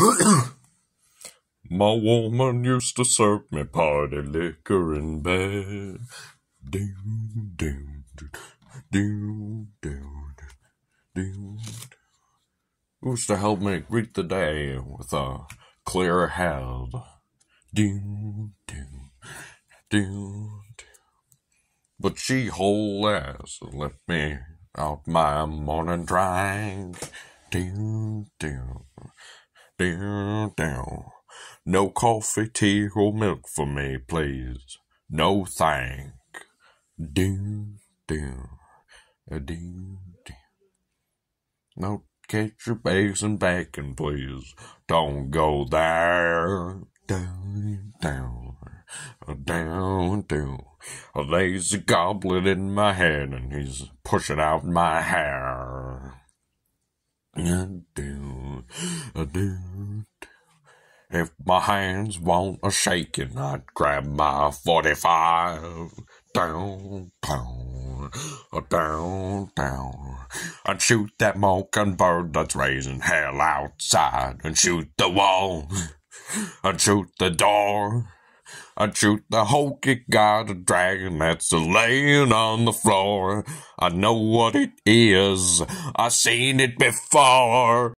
My woman used to serve me party liquor in bed. Doom, doom, doom, doom, doom. Used to help me greet the day with a clear head. Doom, doom, doom. But she whole ass left me out my morning drink. Doom, doom, doom, doom. No coffee, tea, or milk for me, please. No thank. Doom, doom, doom, doom. No ketchup, eggs, and bacon, please. Don't go there. Down, down, down, down. There's a goblet in my head, and he's pushing out my hair. Do, do, do. If my hands want a shaking, I'd grab my 45. Down, down, a down, down. And shoot that mockingbird that's raising hell outside. And shoot the wall. And shoot the door. And shoot the hokey guy, the dragon that's laying on the floor. I know what it is. I seen it before.